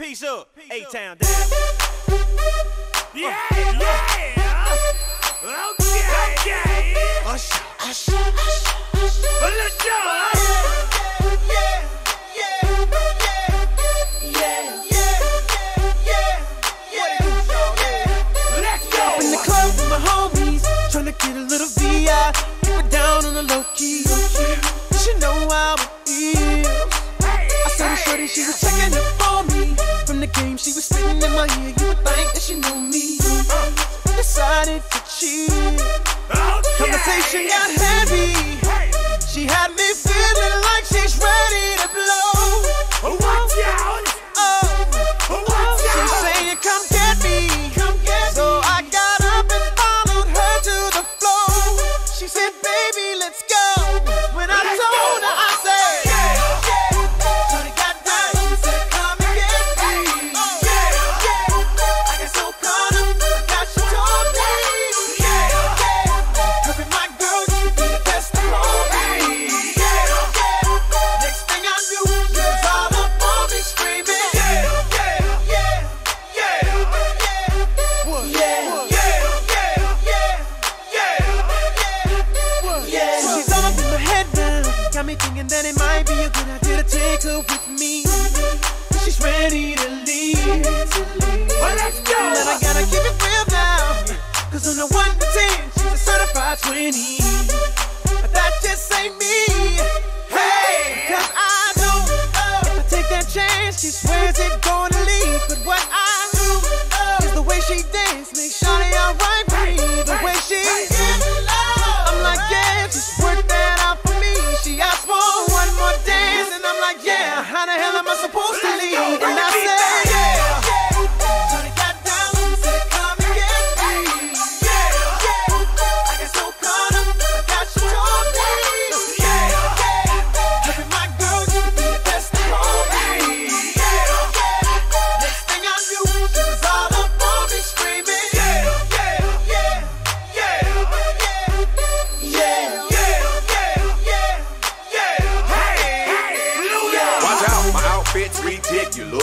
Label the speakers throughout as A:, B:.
A: Peace up, A-Town down.
B: Yeah, yeah. Okay, okay.
A: Usher, usher,
B: Let's. Let's go.
A: In the club with my homies, tryna get a little VI. Keep it down on the low key. You should know how it feels. I saw the shorty, she was She was spitting in my ear. You would think that she knew me. Decided to cheat. Oh, Conversation got heavy. Be a good idea to take her with me. She's ready to leave.
B: Well, let's go.
A: But I gotta keep it real now. Cause on the 1 to 10, she's a certified 20. But that just ain't me. Hey! Cause I know if I take that chance, she swears it's gonna leave. But what I am I supposed to leave?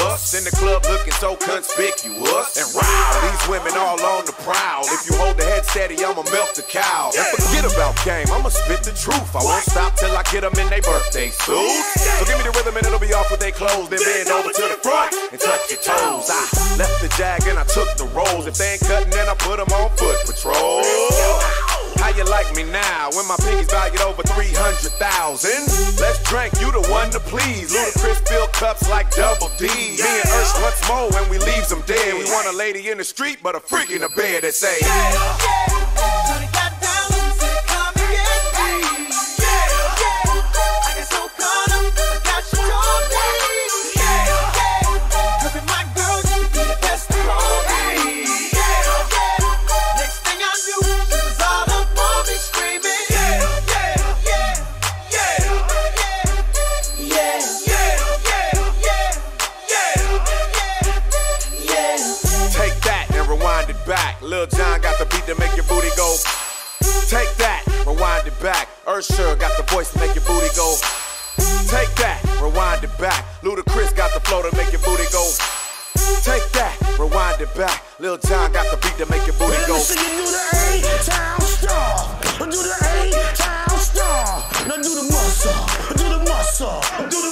C: Ridiculous. In the club looking so conspicuous. And wow, these women all on the prowl. If you hold the head steady, I'ma milk the cow. And forget about game, I'ma spit the truth. I won't stop till I get them in their birthday suits. So give me the rhythm and it'll be off with their clothes. Then bend over to the front and touch your toes. I left the jag and I took the rolls. If they ain't cutting, then I put them on foot you like me now when my pinky's valued over 300,000? Let's drink, you the one to please. Ludacris fill cups like double D. Me and Ush once more when we leaves them dead. We want a lady in the street, but a freak in the bed that say,
A: Shawty got down,
C: Lil Jon got the beat to make your booty go. Take that, rewind it back. Usher got the voice to make your booty go. Take that, rewind it back. Ludacris got the flow to make your booty go. Take that, rewind it back. Lil Jon got the beat to make your booty go.
B: do the A-Town star. Do the A-Town star. Now do the muscle. Do the muscle. Do the